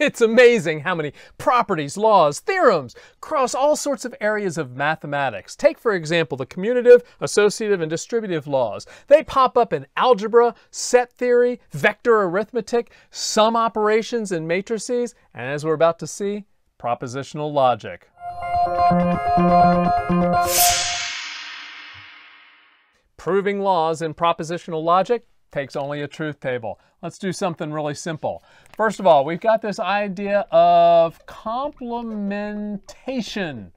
It's amazing how many properties, laws, theorems cross all sorts of areas of mathematics. Take, for example, the commutative, associative, and distributive laws. They pop up in algebra, set theory, vector arithmetic, sum operations in matrices, and as we're about to see, propositional logic. Proving laws in propositional logic takes only a truth table. Let's do something really simple. First of all, we've got this idea of complementation.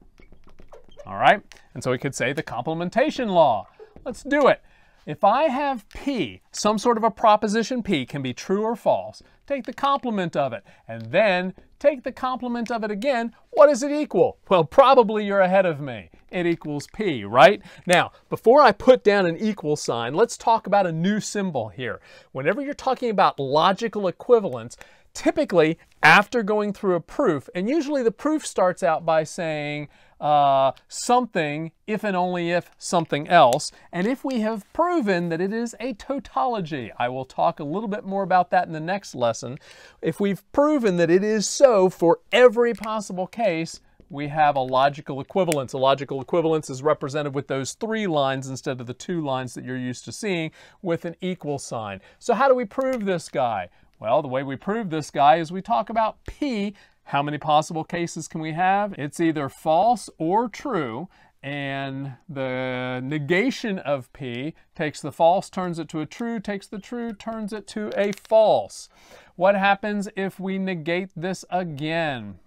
All right, and so we could say the complementation law. Let's do it. If I have P, some sort of a proposition P can be true or false, take the complement of it, and then take the complement of it again, what does it equal? Well, probably you're ahead of me. It equals P, right? Now, before I put down an equal sign, let's talk about a new symbol here. Whenever you're talking about logical equivalence, typically after going through a proof, and usually the proof starts out by saying uh, something if and only if something else, and if we have proven that it is a tautology, I will talk a little bit more about that in the next lesson. If we've proven that it is so for every possible case, we have a logical equivalence. A logical equivalence is represented with those three lines instead of the two lines that you're used to seeing with an equal sign. So how do we prove this guy? Well, the way we prove this guy is we talk about P. How many possible cases can we have? It's either false or true, and the negation of P takes the false, turns it to a true, takes the true, turns it to a false. What happens if we negate this again?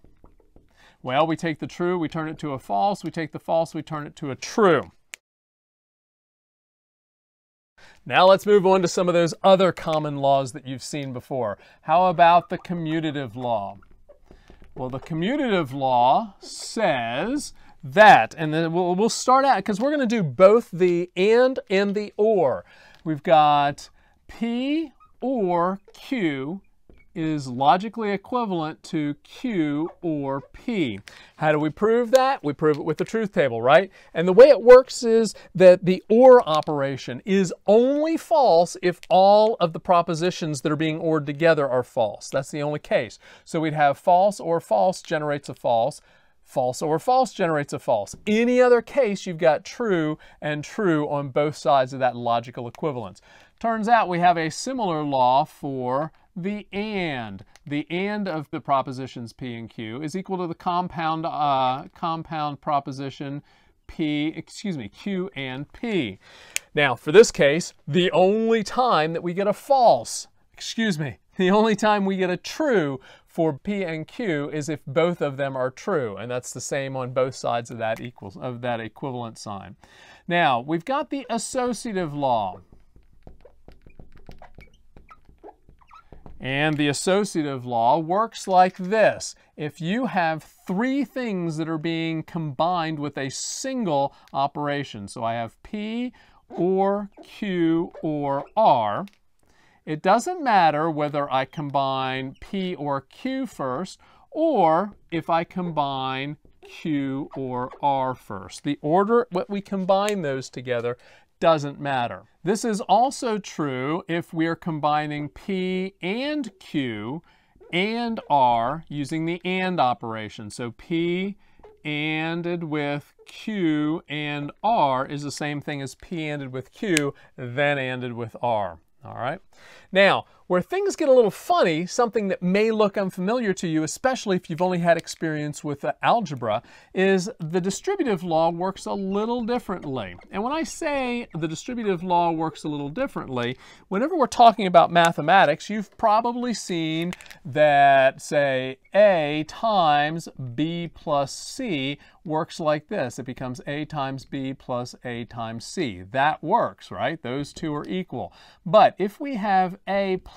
Well, we take the true, we turn it to a false, we take the false, we turn it to a true. Now let's move on to some of those other common laws that you've seen before. How about the commutative law? Well, the commutative law says that, and then we'll, we'll start out, because we're going to do both the and and the or. We've got P or Q is logically equivalent to Q or P. How do we prove that? We prove it with the truth table, right? And the way it works is that the OR operation is only false if all of the propositions that are being ORed together are false. That's the only case. So we'd have false or false generates a false, false or false generates a false. Any other case, you've got true and true on both sides of that logical equivalence. Turns out we have a similar law for the and. The and of the propositions P and Q is equal to the compound, uh, compound proposition P, excuse me, Q and P. Now, for this case, the only time that we get a false, excuse me, the only time we get a true for P and Q is if both of them are true, and that's the same on both sides of that equals of that equivalent sign. Now, we've got the associative law. And the associative law works like this. If you have three things that are being combined with a single operation, so I have P or Q or R, it doesn't matter whether I combine P or Q first or if I combine Q or R first. The order what we combine those together doesn't matter. This is also true if we're combining P and Q and R using the AND operation. So P ANDed with Q and R is the same thing as P ANDed with Q, then ANDed with R. All right. Now, where things get a little funny, something that may look unfamiliar to you, especially if you've only had experience with uh, algebra, is the distributive law works a little differently. And when I say the distributive law works a little differently, whenever we're talking about mathematics, you've probably seen that, say, A times B plus C works like this. It becomes A times B plus A times C. That works, right? Those two are equal. But if we have A plus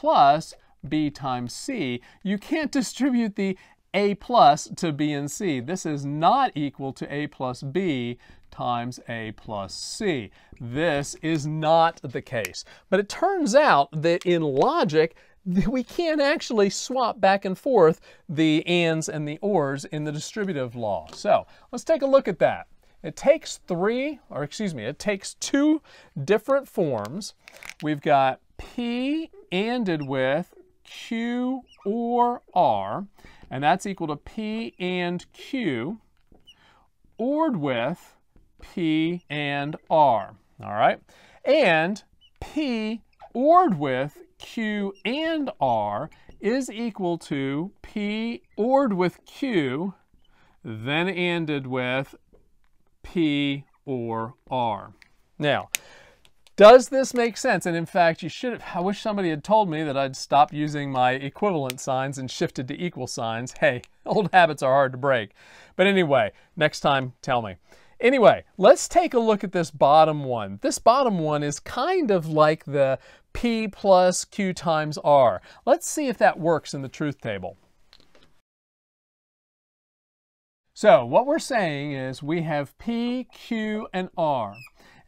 B times C, you can't distribute the A plus to B and C. This is not equal to A plus B times A plus C. This is not the case. But it turns out that in logic, we can't actually swap back and forth the ands and the ors in the distributive law. So let's take a look at that. It takes three, or excuse me, it takes two different forms. We've got P ANDed with Q or R, and that's equal to P and Q, ORed with P and R. All right? And P ORed with Q and R is equal to P ORed with Q, then ANDed with P or R. Now, does this make sense? And in fact, you should have, I wish somebody had told me that I'd stop using my equivalent signs and shifted to equal signs. Hey, old habits are hard to break. But anyway, next time, tell me. Anyway, let's take a look at this bottom one. This bottom one is kind of like the P plus Q times R. Let's see if that works in the truth table. So what we're saying is we have P, Q, and R.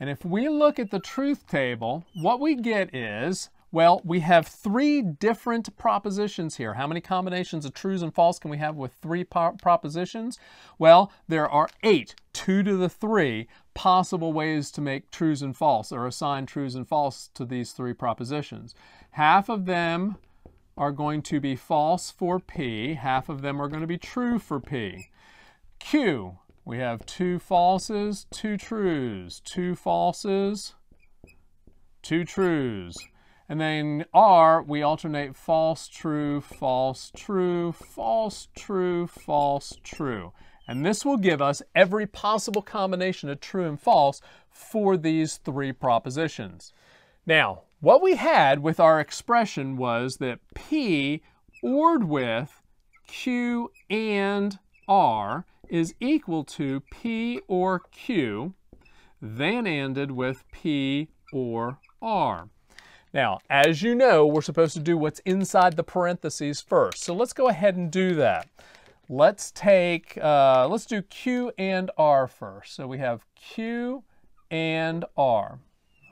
And if we look at the truth table, what we get is, well, we have three different propositions here. How many combinations of trues and false can we have with three propositions? Well, there are eight, two to the three, possible ways to make trues and false or assign trues and false to these three propositions. Half of them are going to be false for P, half of them are going to be true for P. Q, we have two falses, two trues, two falses, two trues. And then R, we alternate false, true, false, true, false, true, false, true. And this will give us every possible combination of true and false for these three propositions. Now, what we had with our expression was that P ORed with Q and R is equal to P or Q, then ANDed with P or R. Now, as you know, we're supposed to do what's inside the parentheses first. So let's go ahead and do that. Let's take, uh, let's do Q and R first. So we have Q and R.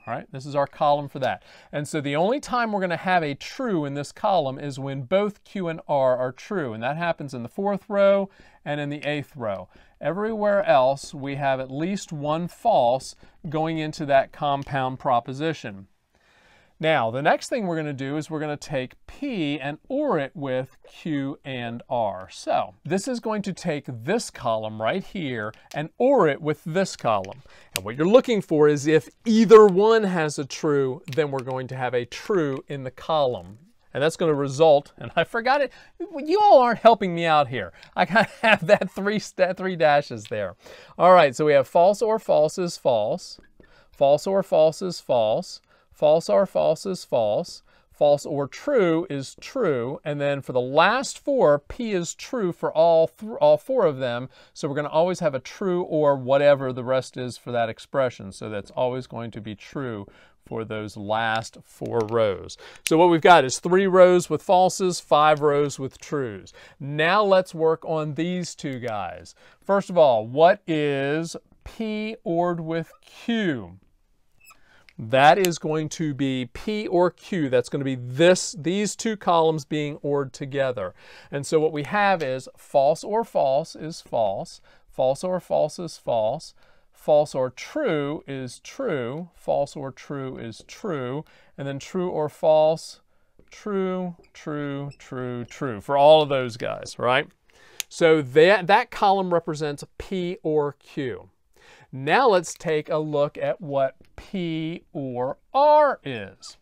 All right, this is our column for that. And so the only time we're going to have a true in this column is when both Q and R are true. And that happens in the fourth row and in the eighth row. Everywhere else, we have at least one false going into that compound proposition. Now, the next thing we're going to do is we're going to take P and OR it with Q and R. So this is going to take this column right here and OR it with this column. And what you're looking for is if either one has a true, then we're going to have a true in the column. And that's going to result, and I forgot it, you all aren't helping me out here. I kind of have that three, three dashes there. All right, so we have false or false is false. False or false is false. False or false is false. False or true is true. And then for the last four, P is true for all, all four of them. So we're going to always have a true or whatever the rest is for that expression. So that's always going to be true for those last four rows. So what we've got is three rows with falses, five rows with trues. Now let's work on these two guys. First of all, what is P ORed with Q? That is going to be P or Q. That's going to be this, these two columns being ORed together. And so what we have is false or false is false. False or false is false. False or true is true. False or true is true. And then true or false, true, true, true, true for all of those guys, right? So that, that column represents P or Q. Now let's take a look at what P or R is.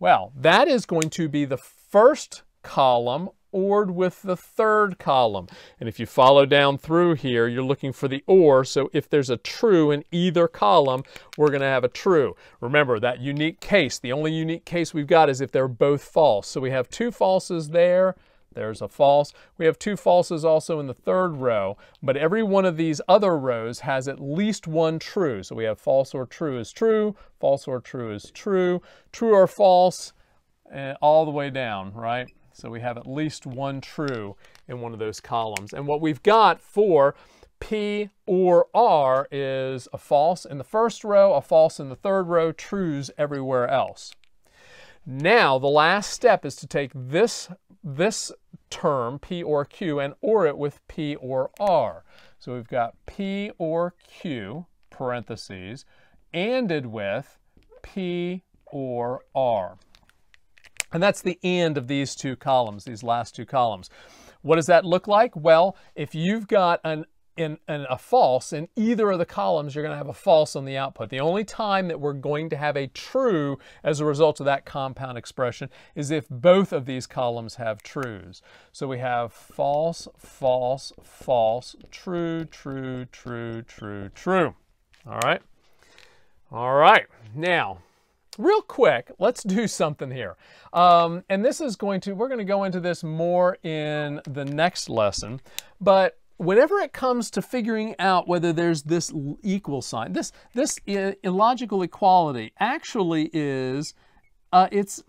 Well, that is going to be the first column ORed with the third column. And if you follow down through here, you're looking for the OR. So if there's a true in either column, we're going to have a true. Remember that unique case. The only unique case we've got is if they're both false. So we have two falses there, there's a false. We have two falses also in the third row, but every one of these other rows has at least one true. So we have false or true is true, false or true is true, true or false, and all the way down, right? So we have at least one true in one of those columns. And what we've got for P or R is a false in the first row, a false in the third row, trues everywhere else. Now, the last step is to take this, this term, P or Q, and OR it with P or R. So we've got P or Q, parentheses, ANDed with P or R. And that's the end of these two columns, these last two columns. What does that look like? Well, if you've got an in, in, a false in either of the columns, you're going to have a false on the output. The only time that we're going to have a true as a result of that compound expression is if both of these columns have trues. So we have false, false, false, true, true, true, true, true. All right. All right. Now, real quick, let's do something here. Um, and this is going to, we're going to go into this more in the next lesson, but whenever it comes to figuring out whether there's this equal sign, this, this illogical equality actually is, uh, it's,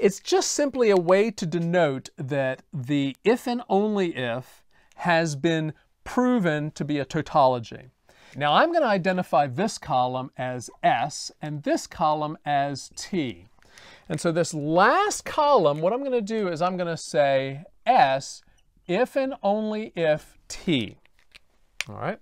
it's just simply a way to denote that the if and only if has been proven to be a tautology. Now I'm going to identify this column as S and this column as T. And so this last column, what I'm going to do is I'm going to say S if and only if T. All right.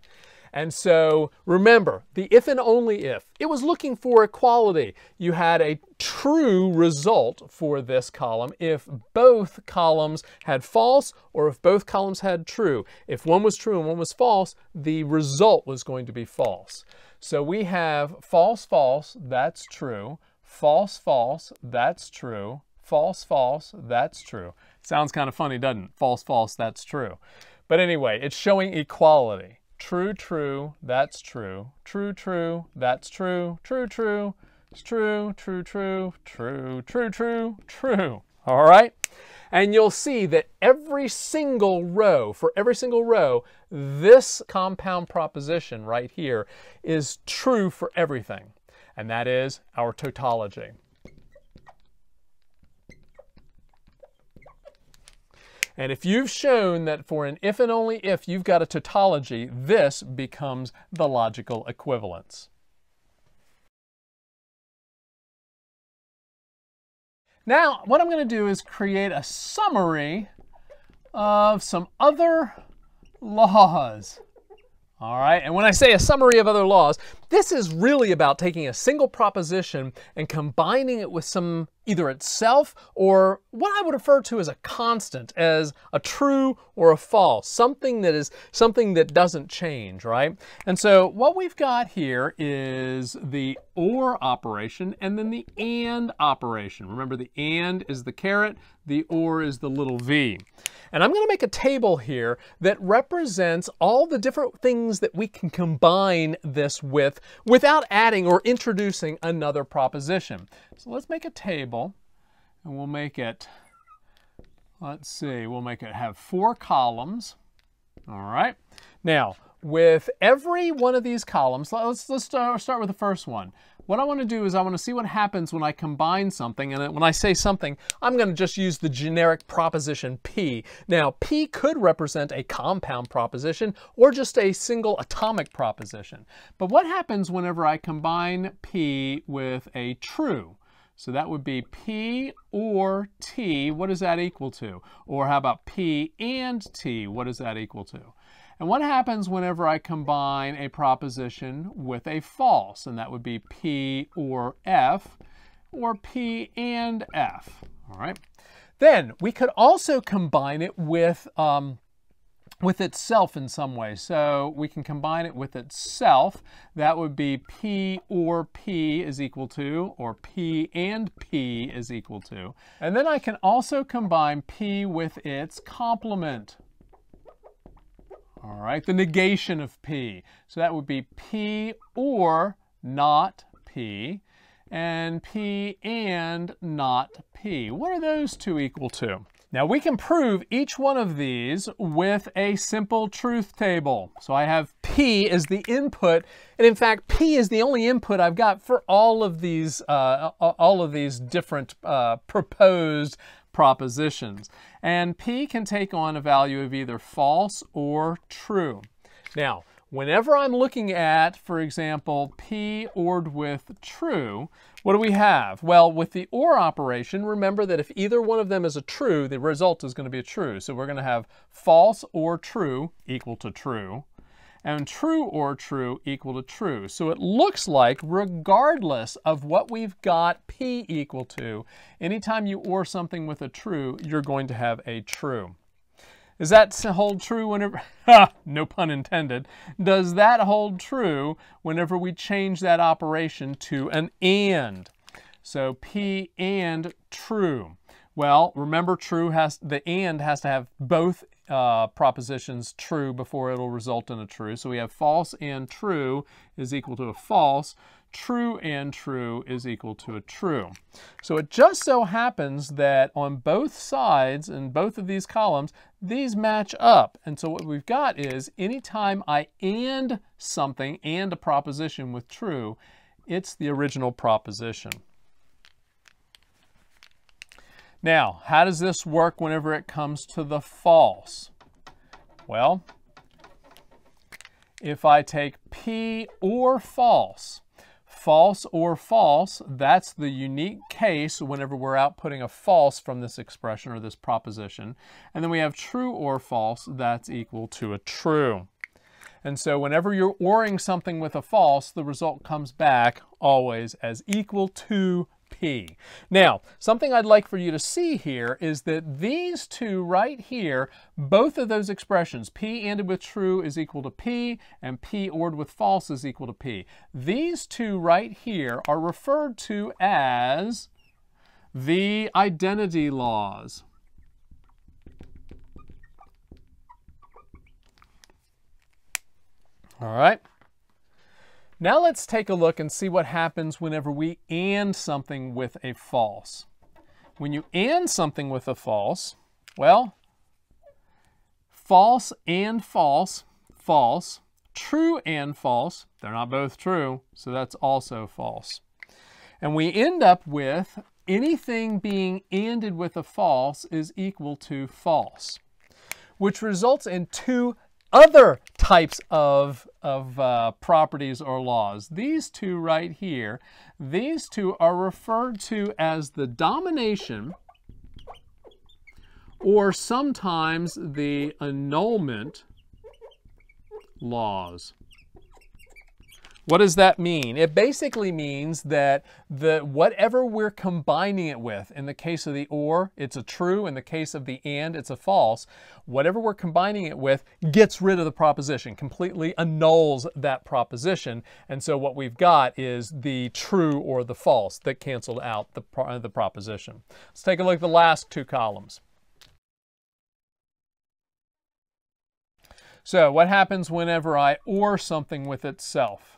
And so remember, the if and only if, it was looking for equality. You had a true result for this column if both columns had false or if both columns had true. If one was true and one was false, the result was going to be false. So we have false, false, that's true. False, false, that's true. False, false, that's true. Sounds kind of funny, doesn't it? False, false, that's true. But anyway, it's showing equality. True, true, that's true. True, true, that's true. True, true, it's true, true, true, true, true, true, true. All right? And you'll see that every single row, for every single row, this compound proposition right here is true for everything. And that is our tautology. And if you've shown that for an if and only if you've got a tautology, this becomes the logical equivalence. Now, what I'm going to do is create a summary of some other laws. All right, and when I say a summary of other laws, this is really about taking a single proposition and combining it with some either itself or what I would refer to as a constant, as a true or a false, something that is something that doesn't change, right? And so what we've got here is the OR operation and then the AND operation. Remember the AND is the caret, the OR is the little v. And I'm going to make a table here that represents all the different things that we can combine this with without adding or introducing another proposition. So let's make a table and we'll make it, let's see, we'll make it have four columns. All right. Now, with every one of these columns, let's, let's start with the first one. What I want to do is I want to see what happens when I combine something. And when I say something, I'm going to just use the generic proposition P. Now, P could represent a compound proposition or just a single atomic proposition. But what happens whenever I combine P with a true? So that would be P or T. What is that equal to? Or how about P and T? What is that equal to? And what happens whenever I combine a proposition with a false? And that would be P or F, or P and F, all right? Then we could also combine it with, um, with itself in some way. So we can combine it with itself. That would be P or P is equal to, or P and P is equal to. And then I can also combine P with its complement. All right, the negation of P. So that would be P or not P, and P and not P. What are those two equal to? Now we can prove each one of these with a simple truth table. So I have P as the input, and in fact P is the only input I've got for all of these, uh, all of these different uh, proposed propositions. And P can take on a value of either false or true. Now, whenever I'm looking at, for example, P ORed with true, what do we have? Well, with the OR operation, remember that if either one of them is a true, the result is going to be a true. So we're going to have false or true equal to true. And true or true equal to true. So it looks like regardless of what we've got P equal to, anytime you OR something with a true, you're going to have a true. Does that hold true whenever, no pun intended, does that hold true whenever we change that operation to an AND? So P and true. Well, remember true has, the AND has to have both uh, propositions true before it'll result in a true. So we have false and true is equal to a false. True and true is equal to a true. So it just so happens that on both sides in both of these columns, these match up. And so what we've got is anytime I AND something and a proposition with true, it's the original proposition. Now, how does this work whenever it comes to the false? Well, if I take P or false, false or false, that's the unique case whenever we're outputting a false from this expression or this proposition. And then we have true or false, that's equal to a true. And so whenever you're ORing something with a false, the result comes back always as equal to P. Now, something I'd like for you to see here is that these two right here, both of those expressions, P ANDed with true is equal to P, and P ORed with false is equal to P. These two right here are referred to as the identity laws. All right. Now let's take a look and see what happens whenever we AND something with a false. When you AND something with a false, well, false and false, false, true and false, they're not both true, so that's also false. And we end up with anything being ANDed with a false is equal to false, which results in two other types of, of uh, properties or laws. These two right here, these two are referred to as the domination or sometimes the annulment laws. What does that mean? It basically means that the whatever we're combining it with, in the case of the or, it's a true. In the case of the and, it's a false. Whatever we're combining it with gets rid of the proposition, completely annuls that proposition. And so what we've got is the true or the false that canceled out the, the proposition. Let's take a look at the last two columns. So what happens whenever I OR something with itself?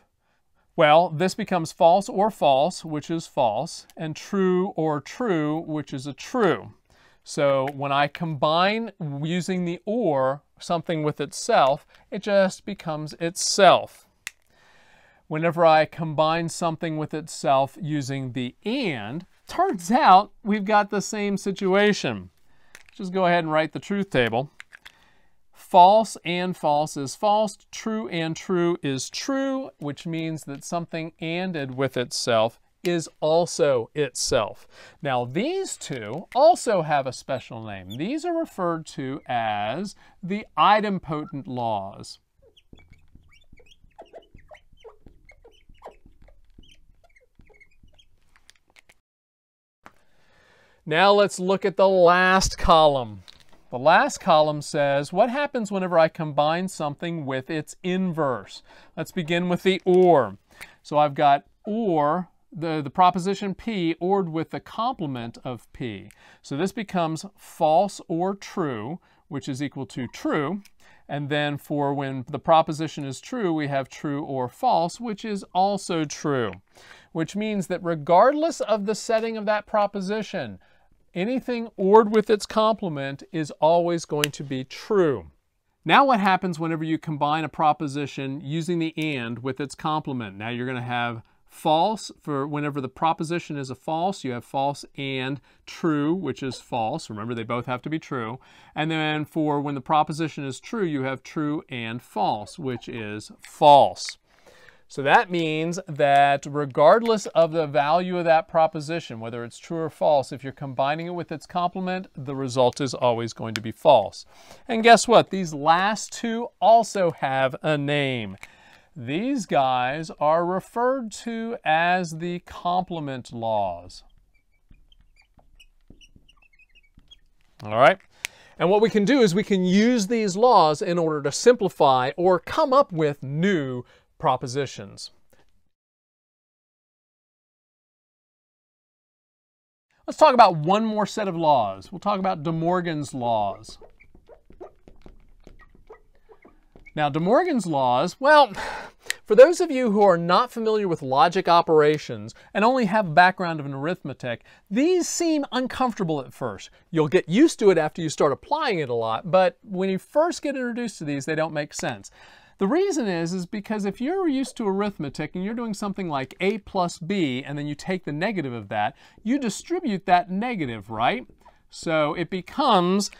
Well, this becomes false or false, which is false, and true or true, which is a true. So when I combine using the or something with itself, it just becomes itself. Whenever I combine something with itself using the and, turns out we've got the same situation. Just go ahead and write the truth table. False and false is false. True and true is true, which means that something anded with itself is also itself. Now these two also have a special name. These are referred to as the idempotent laws. Now let's look at the last column. The last column says, what happens whenever I combine something with its inverse? Let's begin with the OR. So I've got OR, the, the proposition P, ORed with the complement of P. So this becomes false or true, which is equal to true. And then for when the proposition is true, we have true or false, which is also true. Which means that regardless of the setting of that proposition, anything ORed with its complement is always going to be true. Now what happens whenever you combine a proposition using the AND with its complement? Now you're going to have false for whenever the proposition is a false, you have false and true, which is false. Remember, they both have to be true. And then for when the proposition is true, you have true and false, which is false. So that means that regardless of the value of that proposition, whether it's true or false, if you're combining it with its complement, the result is always going to be false. And guess what? These last two also have a name. These guys are referred to as the complement laws. All right? And what we can do is we can use these laws in order to simplify or come up with new propositions. Let's talk about one more set of laws. We'll talk about De Morgan's laws. Now, De Morgan's laws, well, for those of you who are not familiar with logic operations and only have a background of an arithmetic, these seem uncomfortable at first. You'll get used to it after you start applying it a lot, but when you first get introduced to these, they don't make sense. The reason is, is because if you're used to arithmetic and you're doing something like a plus b and then you take the negative of that, you distribute that negative, right? So it becomes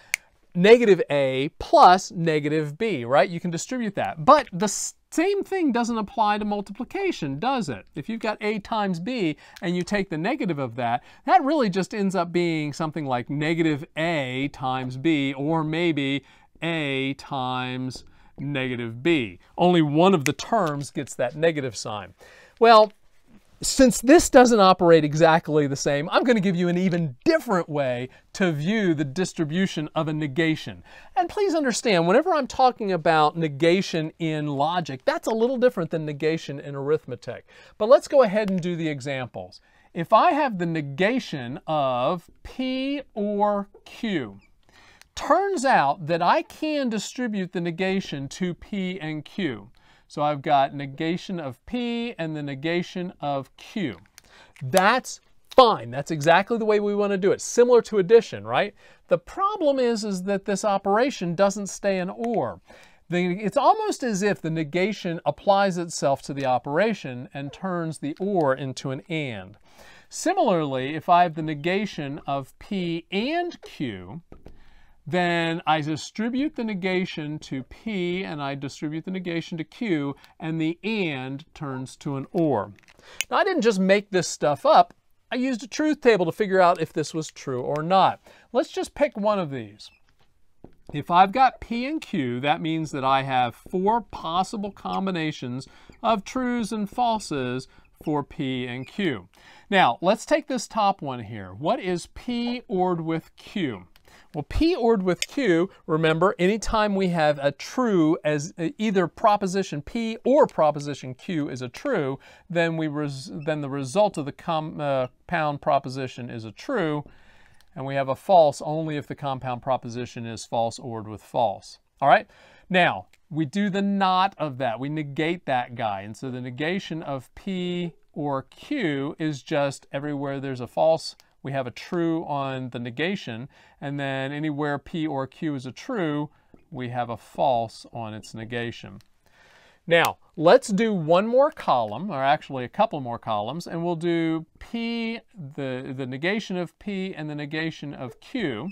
negative a plus negative b, right? You can distribute that. But the same thing doesn't apply to multiplication, does it? If you've got a times b and you take the negative of that, that really just ends up being something like negative a times b or maybe a times negative b. Only one of the terms gets that negative sign. Well, since this doesn't operate exactly the same, I'm going to give you an even different way to view the distribution of a negation. And please understand, whenever I'm talking about negation in logic, that's a little different than negation in arithmetic. But let's go ahead and do the examples. If I have the negation of P or Q, Turns out that I can distribute the negation to P and Q. So I've got negation of P and the negation of Q. That's fine. That's exactly the way we want to do it. Similar to addition, right? The problem is, is that this operation doesn't stay an OR. it's almost as if the negation applies itself to the operation and turns the OR into an AND. Similarly, if I have the negation of P and Q, then I distribute the negation to P and I distribute the negation to Q and the AND turns to an OR. Now I didn't just make this stuff up. I used a truth table to figure out if this was true or not. Let's just pick one of these. If I've got P and Q, that means that I have four possible combinations of trues and falses for P and Q. Now, let's take this top one here. What is P ORed with Q? Well, P ORed with Q, remember, anytime we have a true as either proposition P or proposition Q is a true, then, we then the result of the compound uh, proposition is a true, and we have a false only if the compound proposition is false ORed with false. All right? Now, we do the not of that. We negate that guy. And so the negation of P or Q is just everywhere there's a false we have a true on the negation, and then anywhere P or Q is a true, we have a false on its negation. Now, let's do one more column, or actually a couple more columns, and we'll do P, the, the negation of P and the negation of Q.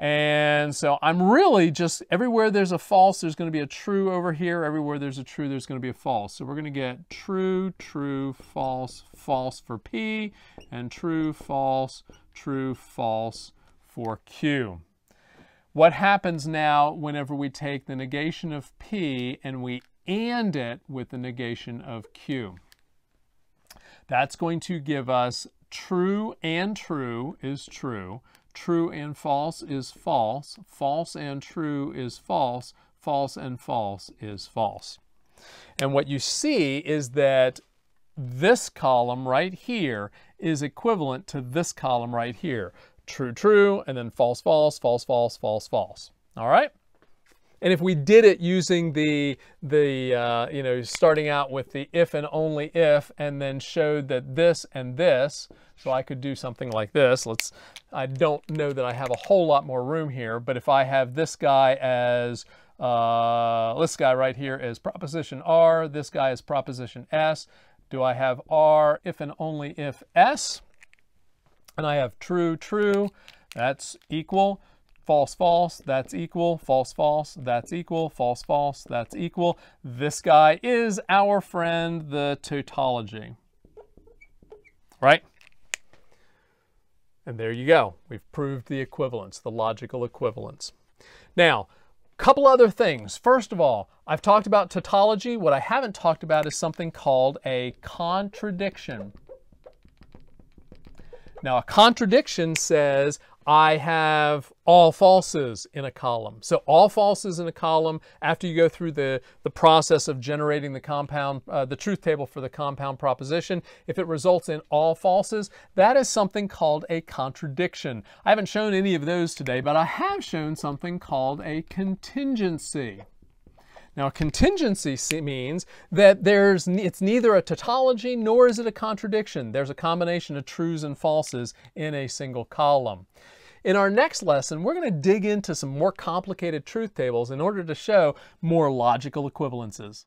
And so I'm really just, everywhere there's a false, there's going to be a true over here. Everywhere there's a true, there's going to be a false. So we're going to get true, true, false, false for P, and true, false, true, false for Q. What happens now whenever we take the negation of P and we AND it with the negation of Q? That's going to give us true and true is true. True and false is false. False and true is false. False and false is false. And what you see is that this column right here is equivalent to this column right here. True, true, and then false, false, false, false, false, false. All right? And if we did it using the, the uh, you know, starting out with the if and only if, and then showed that this and this, so I could do something like this. Let's, I don't know that I have a whole lot more room here, but if I have this guy as, uh, this guy right here is proposition R, this guy is proposition S. Do I have R if and only if S? And I have true, true, that's equal false, false, that's equal, false, false, that's equal, false, false, that's equal. This guy is our friend, the tautology. Right? And there you go. We've proved the equivalence, the logical equivalence. Now, a couple other things. First of all, I've talked about tautology. What I haven't talked about is something called a contradiction. Now, a contradiction says I have all falses in a column. So all falses in a column after you go through the, the process of generating the compound, uh, the truth table for the compound proposition, if it results in all falses, that is something called a contradiction. I haven't shown any of those today, but I have shown something called a contingency. Now, a contingency means that there's it's neither a tautology nor is it a contradiction. There's a combination of trues and falses in a single column. In our next lesson, we're going to dig into some more complicated truth tables in order to show more logical equivalences.